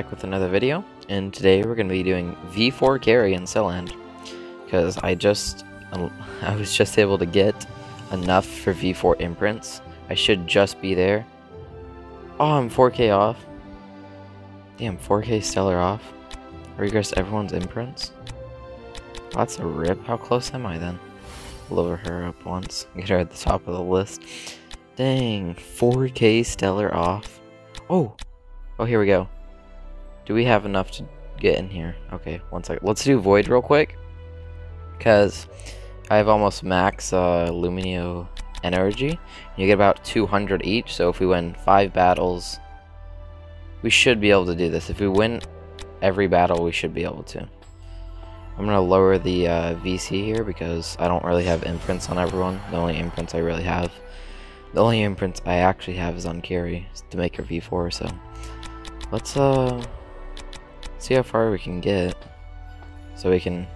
back with another video, and today we're going to be doing V4 Carrie in Seal Land. Because I just, I was just able to get enough for V4 imprints. I should just be there. Oh, I'm 4k off. Damn, 4k stellar off. Regress everyone's imprints. That's a rip. How close am I then? Lower her up once. Get her at the top of the list. Dang, 4k stellar off. Oh, oh, here we go. Do we have enough to get in here? Okay, one second. Let's do Void real quick. Because I have almost max uh, Luminio energy. You get about 200 each, so if we win 5 battles, we should be able to do this. If we win every battle, we should be able to. I'm going to lower the uh, VC here because I don't really have imprints on everyone. The only imprints I really have, the only imprints I actually have is on Carrie to make her V4, so let's uh see how far we can get. So we can,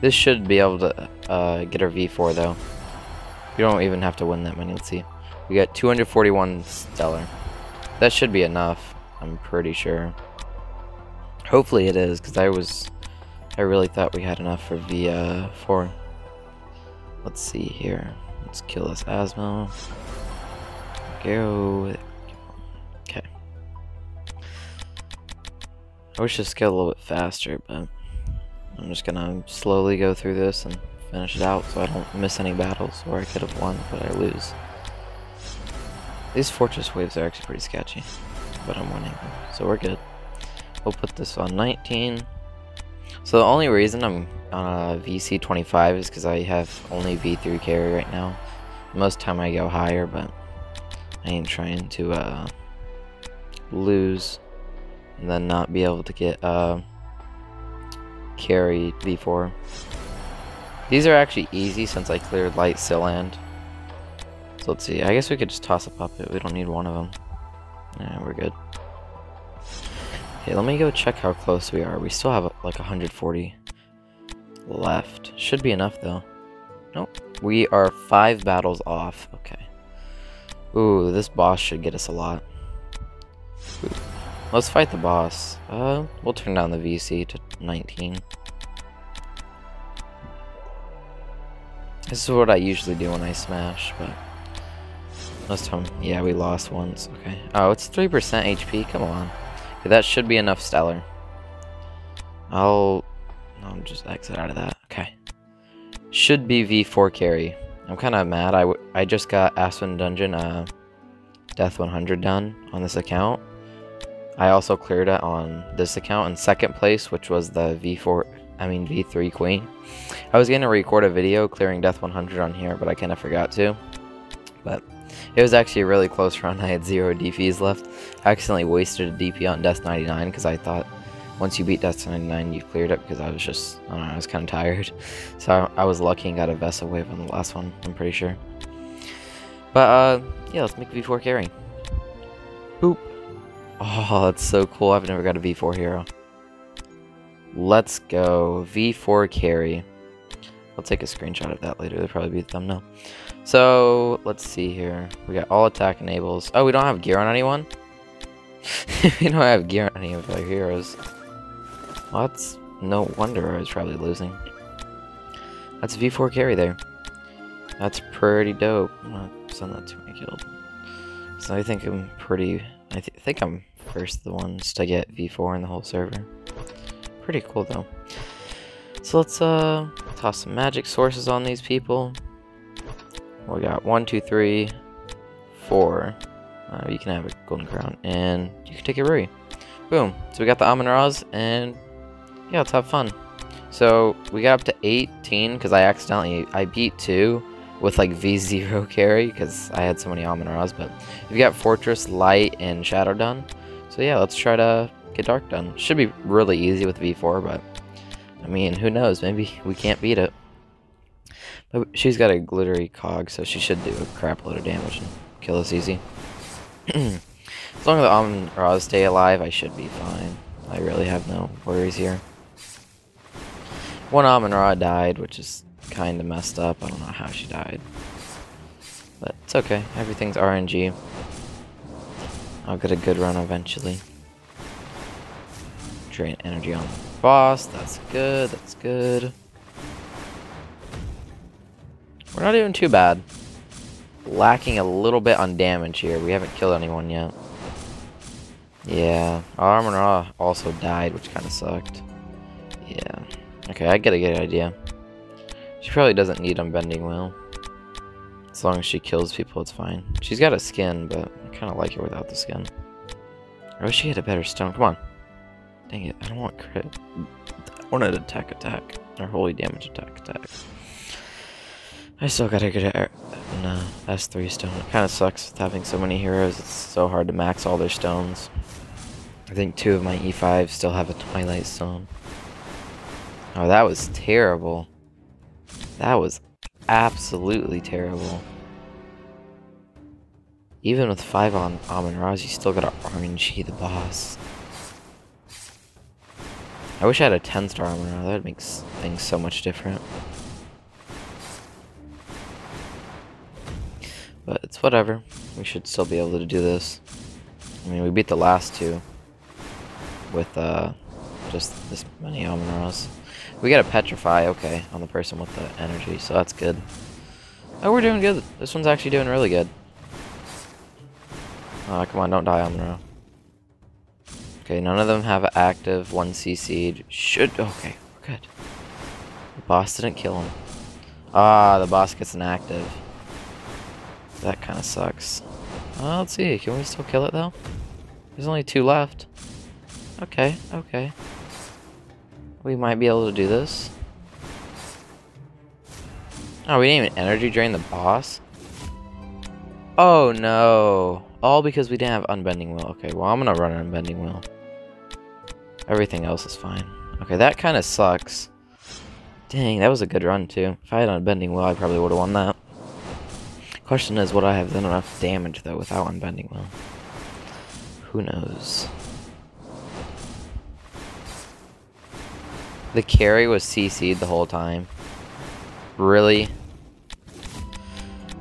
this should be able to uh, get our V4 though. We don't even have to win that many, let's see. We got 241 stellar. That should be enough, I'm pretty sure. Hopefully it is, because I was, I really thought we had enough for V4. Uh, let's see here. Let's kill this Asmo. Go. I wish this got a little bit faster, but I'm just gonna slowly go through this and finish it out so I don't miss any battles where I could have won, but I lose. These fortress waves are actually pretty sketchy, but I'm winning, so we're good. We'll put this on 19. So the only reason I'm on a VC 25 is because I have only V3 Carrie right now. Most time I go higher, but I ain't trying to uh, lose and then not be able to get uh, Carrie V4. These are actually easy since I cleared light Seal Land. So let's see, I guess we could just toss a puppet, we don't need one of them. Yeah, we're good. Okay, let me go check how close we are. We still have like 140 left. Should be enough though. Nope. We are five battles off. Okay. Ooh, this boss should get us a lot. Let's fight the boss. Uh, we'll turn down the VC to 19. This is what I usually do when I smash, but... Last time, yeah, we lost once. Okay. Oh, it's 3% HP. Come on. Okay, that should be enough stellar. I'll... No, I'll just exit out of that. Okay. Should be V4 Carrie. I'm kind of mad. I, I just got Aspen Dungeon uh, Death 100 done on this account. I also cleared it on this account in second place, which was the V4, I mean V3 Queen. I was going to record a video clearing Death 100 on here, but I kind of forgot to. But it was actually a really close run. I had zero DPs left. I accidentally wasted a DP on Death 99 because I thought once you beat Death 99 you cleared it because I was just, I don't know, I was kind of tired. So I, I was lucky and got a Vesa wave on the last one, I'm pretty sure. But uh, yeah, let's make V4 Carrie. Boop. Oh, that's so cool. I've never got a V4 hero. Let's go. V4 Carrie. I'll take a screenshot of that later. It'll probably be the thumbnail. So, let's see here. We got all attack enables. Oh, we don't have gear on anyone? we don't have gear on any of our heroes. Well, that's no wonder I was probably losing. That's V4 Carrie there. That's pretty dope. I'm not send that to my guild. So I think I'm pretty... I th think I'm first the ones to get V4 in the whole server. Pretty cool though. So let's uh toss some magic sources on these people. We got one, two, three, four. Uh, you can have a golden crown, and you can take a Rui. Boom. So we got the Amun-Ra's, and yeah, let's have fun. So we got up to 18 because I accidentally I beat two with like V0 Carrie because I had so many Amun-Ra's. But we've got Fortress, Light, and Shadow done. So yeah, let's try to get Dark done. Should be really easy with V4, but I mean, who knows? Maybe we can't beat it. But she's got a glittery cog, so she should do a crap load of damage and kill us easy. as long as the Amun-Ra's stay alive, I should be fine. I really have no worries here. One Amun-Ra died, which is kind of messed up. I don't know how she died. But it's okay. Everything's RNG. I'll get a good run eventually. drain energy on the boss. That's good. That's good. We're not doing too bad. Lacking a little bit on damage here. We haven't killed anyone yet. Yeah, Armor also died, which kind of sucked. Yeah. Okay, I get a good idea. She probably doesn't need Unbending Will. As long as she kills people, it's fine. She's got a skin, but I kind of like her without the skin. I wish she had a better stone. Come on. Dang it, I don't want crit. I wanted attack attack. Or holy damage attack attack. I still gotta get an uh, S3 stone. It kind of sucks with having so many heroes. It's so hard to max all their stones. I think two of my E5 still have a Twilight Stone. Oh, that was terrible. That was absolutely terrible. Even with 5 on Amon-Ra's, you still gotta RNG the boss. I wish I had a 10 star Amon-Ra, that makes things so much different. But it's whatever. We should still be able to do this. I mean, we beat the last two with uh, just this many Amon-Ra's. We got a Petrify, okay, on the person with the energy, so that's good. Oh, we're doing good. This one's actually doing really good. Oh, come on, don't die, Amon-Ra. Okay, none of them have active 1 CC. Seed. Should, okay, we're good. The boss didn't kill him. Ah, the boss gets an active. That kind of sucks. Well, let's see, can we still kill it though? There's only two left. Okay, okay. We might be able to do this. Oh, we didn't even energy drain the boss? Oh no. All because we didn't have Unbending Will. Okay, well I'm gonna run Unbending Will. Everything else is fine. Okay, that kind of sucks. Dang, that was a good run too. If I had Unbending Will, I probably would have won that. Question is, would I have done enough damage though without Unbending Will? Who knows? The Carrie was CC'd the whole time. Really?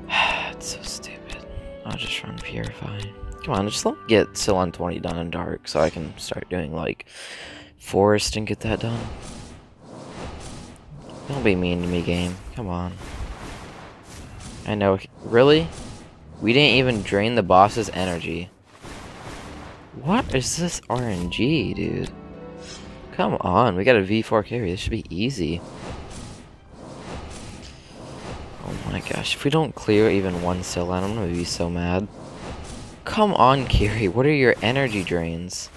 it's so stupid. I'll just run Purify. Come on, just let me get Seal Land 20 done in Dark so I can start doing, like, Forest and get that done. Don't be mean to me, game. Come on. I know. Really? We didn't even drain the boss's energy. What is this RNG, dude? Come on, we got a V4 Carrie. This should be easy. Oh my gosh, if we don't clear even one Seal Land, I'm gonna be so mad. Come on, Carrie, what are your energy drains?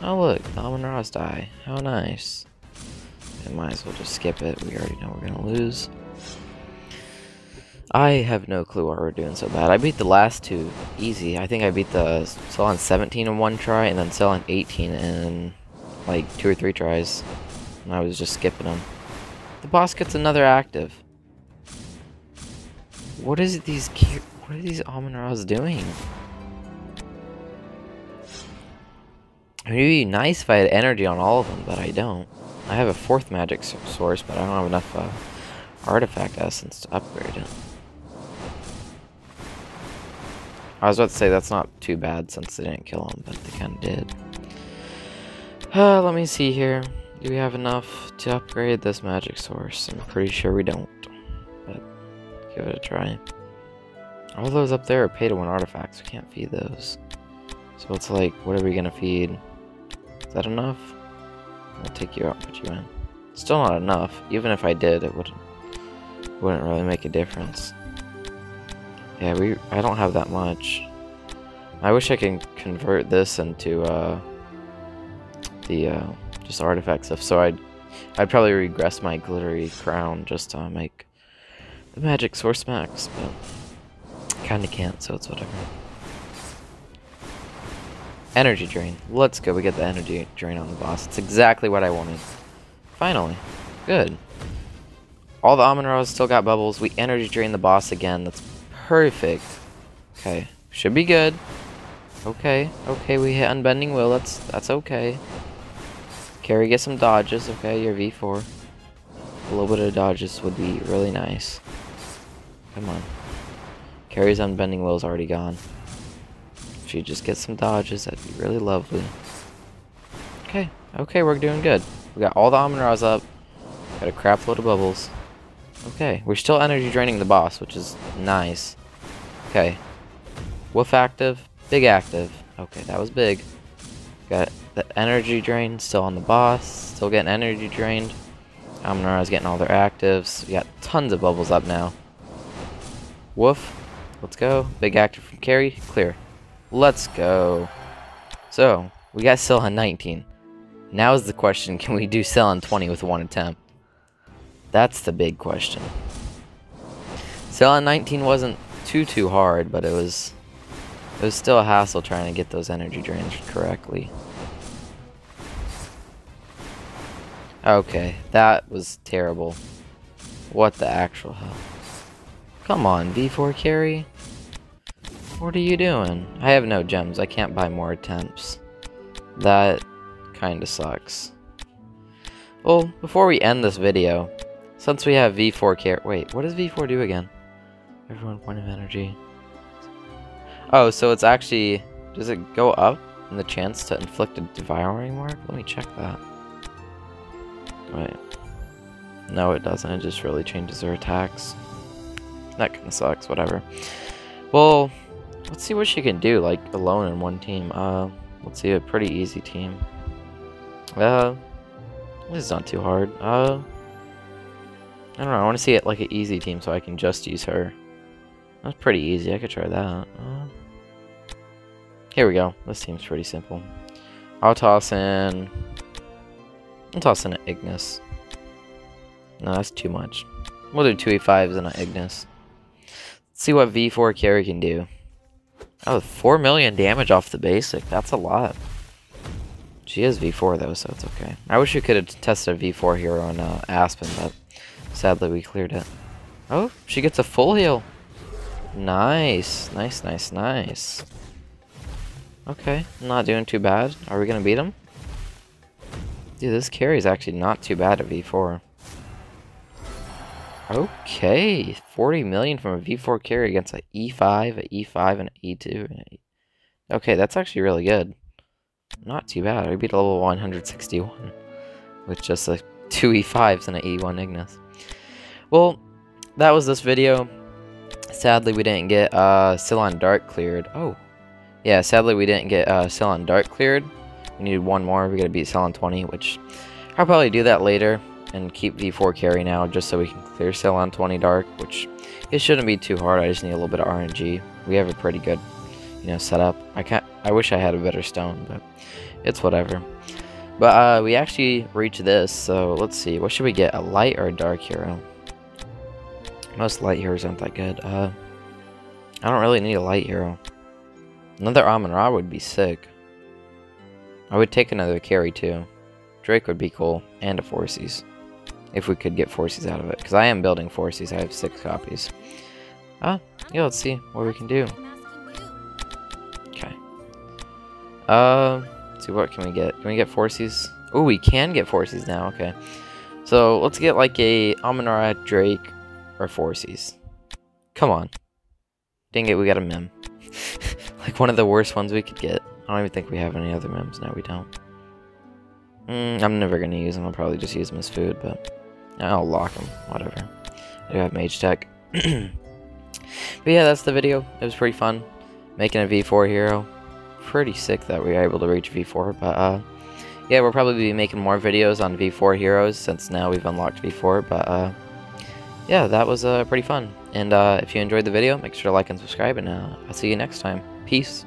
Oh look, Amon-Ra's die. How nice. I might as well just skip it. We already know we're gonna lose. I have no clue why we're doing so bad. I beat the last two easy. I think I beat the Seal Land 17 in one try and then Seal Land 18 in like two or three tries. And I was just skipping them. The boss gets another active. What is it these what are these Amon-Ra's doing? I mean, it'd be nice if I had energy on all of them, but I don't. I have a fourth magic source, but I don't have enough uh, artifact essence to upgrade it. I was about to say that's not too bad since they didn't kill him, but they kind of did. Uh, let me see here. Do we have enough to upgrade this magic source? I'm pretty sure we don't. But give it a try. All those up there are pay to win artifacts. We can't feed those. So it's like, what are we gonna feed? Is that enough? I'll take you out, put you in. Still not enough. Even if I did, it wouldn't wouldn't really make a difference. Yeah, we I don't have that much. I wish I can convert this into uh the uh, just artifact stuff. So I'd I'd probably regress my glittery crown just to make the magic source max, but kinda can't, so it's whatever. Energy drain. Let's go. We get the energy drain on the boss. It's exactly what I wanted. Finally. Good. All the Amon-Ra's still got bubbles. We energy drain the boss again. That's perfect. Okay. Should be good. Okay. Okay, we hit Unbending Will. That's that's okay. Carrie, get some dodges, okay? Your V4. A little bit of dodges would be really nice. Come on. Carrie's unbending will is already gone. If you just get some dodges, that'd be really lovely. Okay, okay, we're doing good. We got all the Amun-Ra's up. Got a crap load of bubbles. Okay, we're still energy draining the boss, which is nice. Okay. Wolf active, big active. Okay, that was big. Got the energy drain still on the boss, still getting energy drained. Amun-Ra's getting all their actives. We got tons of bubbles up now. Woof. Let's go. Big active from Carrie. Clear. Let's go. So, we got Cell on 19. Now is the question, can we do Cell on 20 with one attempt? That's the big question. Cell on 19 wasn't too, too hard, but it was, it was still a hassle trying to get those energy drains correctly. Okay, that was terrible. What the actual hell? Come on, V4 Carrie. What are you doing? I have no gems. I can't buy more attempts. That kinda sucks. Well, before we end this video, since we have V4 Carrie- wait, what does V4 do again? Everyone point of energy. Oh, so it's actually- does it go up in the chance to inflict a devouring mark? Let me check that. Wait. No, it doesn't. It just really changes her attacks. That kind of sucks. Whatever. Well, let's see what she can do, like, alone in one team. Uh, let's see, a pretty easy team. Uh, this is not too hard. Uh, I don't know. I want to see it like an easy team so I can just use her. That's pretty easy. I could try that. Uh, here we go. This team's pretty simple. I'll toss in I'm tossing an Ignis. No, that's too much. We'll do two E5s and an Ignis. Let's see what V4 Carrie can do. Oh, 4 million damage off the basic. That's a lot. She is V4 though, so it's okay. I wish we could have tested a V4 hero on uh, Aspen, but sadly we cleared it. Oh, she gets a full heal. Nice. Nice, nice, nice. Okay, not doing too bad. Are we to beat him? Dude, this Carrie is actually not too bad at V4. Okay, 40 million from a V4 Carrie against an E5, an E5, and an E2. And e okay, that's actually really good. Not too bad. We beat level 161 with just like two E5s and an E1 Ignis. Well, that was this video. Sadly, we didn't get uh, Seal Land Dark cleared. Oh, yeah, sadly we didn't get uh, Seal Land Dark cleared. We needed one more. We gotta beat Cell 20, which I'll probably do that later and keep V4 Carrie now just so we can clear Cell 20 Dark, which it shouldn't be too hard. I just need a little bit of RNG. We have a pretty good, you know, setup. I can't. I wish I had a better stone, but it's whatever. But uh, we actually reached this, so let's see. What should we get? A light or a dark hero? Most light heroes aren't that good. Uh, I don't really need a light hero. Another Amun-Ra would be sick. I would take another Carrie too. Drake would be cool, and a Forces. If we could get Forces out of it. Because I am building Forces, I have six copies. Ah, yeah, let's see what we can do. Okay. Uh, see what can we get? Can we get Forces? Oh, we can get Forces now, okay. So, let's get like a Amun-Ra, Drake, or Forces. Come on. Dang it, we got a Mem. like one of the worst ones we could get. I don't even think we have any other mems. No, we don't. Mm, I'm never going to use them. I'll probably just use them as food, but I'll lock them. Whatever. I do have Mage Tech. but yeah, that's the video. It was pretty fun. Making a V4 hero. Pretty sick that we were able to reach V4, but uh, yeah, we'll probably be making more videos on V4 heroes since now we've unlocked V4, but uh, yeah, that was uh, pretty fun. And uh, if you enjoyed the video, make sure to like and subscribe, and uh, I'll see you next time. Peace.